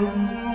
Müzik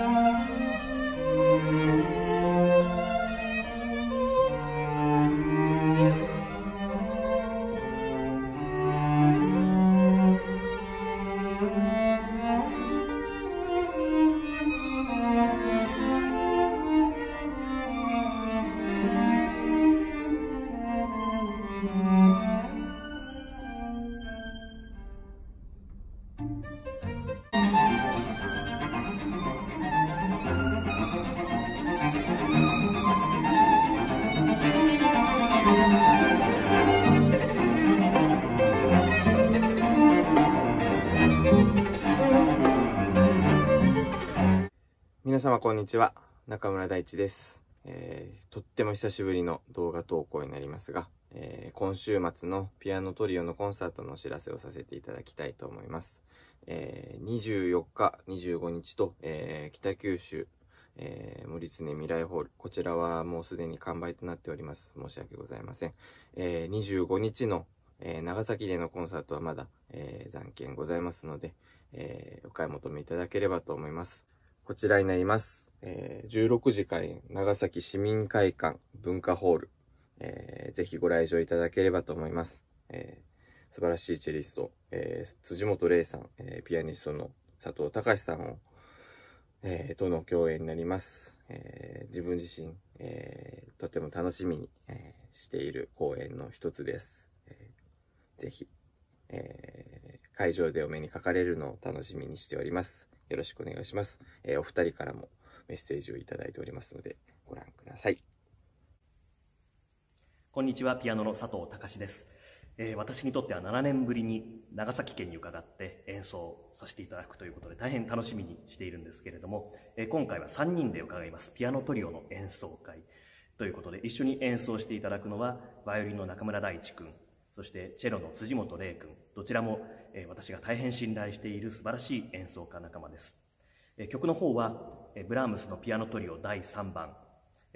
皆様こんにちは。中村大地です、えーとっても久しぶりの動画投稿になりますが、えー今週末のピアノトリオのコンサートのお知らせをさせていただきたいと思います、えー24日25日と、えー北九州、えー森常未来ホール。こちらはもうすでに完売となっております。申し訳ございません、えー25日の、えー長崎でのコンサートはまだ、えー残券ございますので、えーお買い求めいただければと思います。こちらになります。えー16時開演、長崎市民会館文化ホール。えーぜひご来場いただければと思います。えー素晴らしいチェリスト、えー辻本玲さん、えーピアニストの佐藤隆さんを、えーとの共演になります。えー自分自身、えーとても楽しみに、えーしている公演の一つです。えーぜひ、えー会場でお目にかかれるのを楽しみにしております。よろしくお願いします。えーお二人からもメッセージをいただいておりますので、ご覧ください。こんにちは、ピアノの佐藤隆です、えー私にとっては7年ぶりに長崎県に伺って演奏させていただくということで大変楽しみにしているんですけれども、えー今回は3人で伺いますピアノトリオの演奏会ということで一緒に演奏していただくのはバイオリンの中村大地君そしてチェロの辻本玲君どちらも、私が大変信頼している素晴らしい演奏家仲間です。曲の方はブラームスのピアノトリオ第3番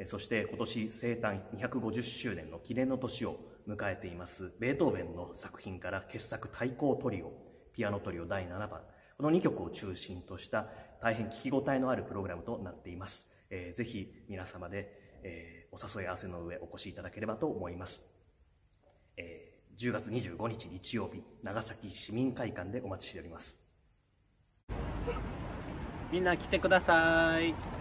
そして今年生誕250周年の記念の年を迎えていますベートーベンの作品から傑作対抗トリオピアノトリオ第7番。この2曲を中心とした大変聞き応えのあるプログラムとなっています、えーぜひ皆様で、えお誘い合わせの上お越しいただければと思います、えー10月25日日曜日長崎市民会館でお待ちしております。みんな来てください。